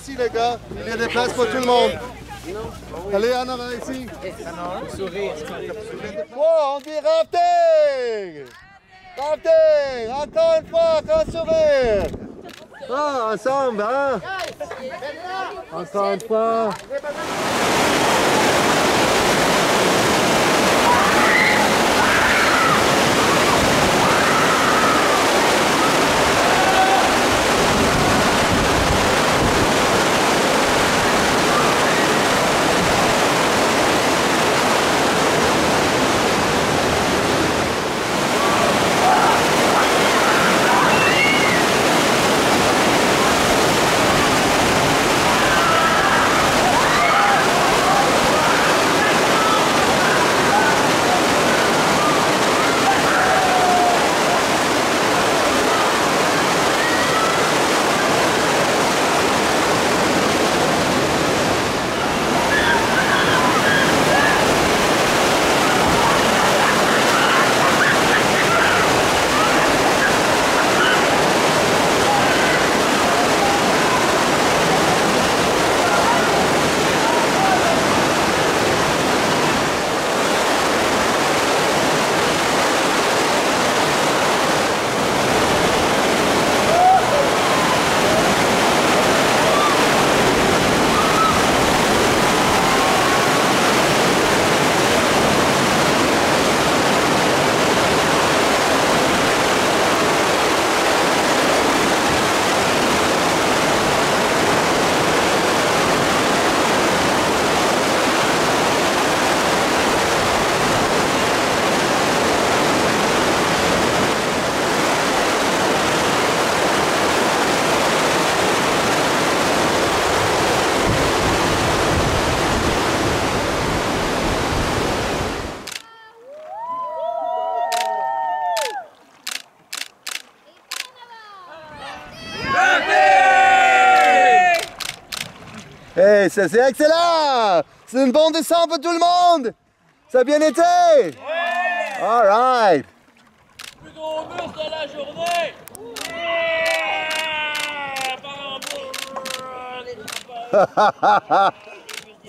ici, les gars. Il y a des places pour tout le monde. Allez, en avant ici. Oh, on dit rafting! Rafting! Encore une fois, un sourire! Ah, ensemble, hein? Encore une fois. Hey, ça c'est excellent! C'est une bonne descente pour tout le monde! Ça a bien été? Ouais! Alright! Plus gros muscle de la journée!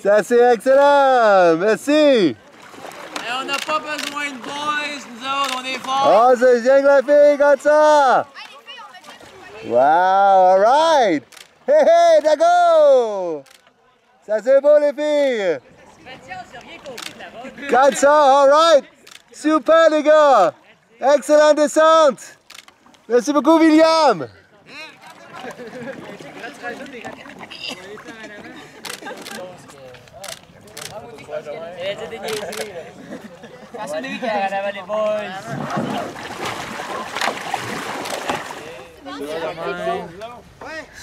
ça c'est excellent! Merci! Et on n'a pas besoin de boys, nous autres, on est forts! Oh, c'est bien que la fille, comme ça! Wow, alright! Hey, hey, d'accord! Ça c'est beau les filles! Comme ça, alright! Super les gars! Excellente descente! Merci beaucoup William!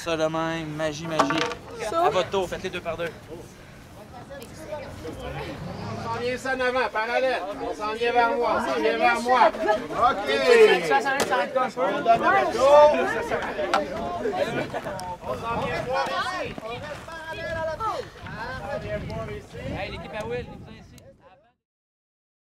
Ça. Magie, magie. À votre tour, faites les deux par deux. On s'en vient ça en avant, parallèle. On s'en vient vers moi, on s'en vient vers moi. OK. On donne le dos. On s'en vient voir ici. On reste parallèle à la file. On s'en vient voir ici. Hey, l'équipe à Will, les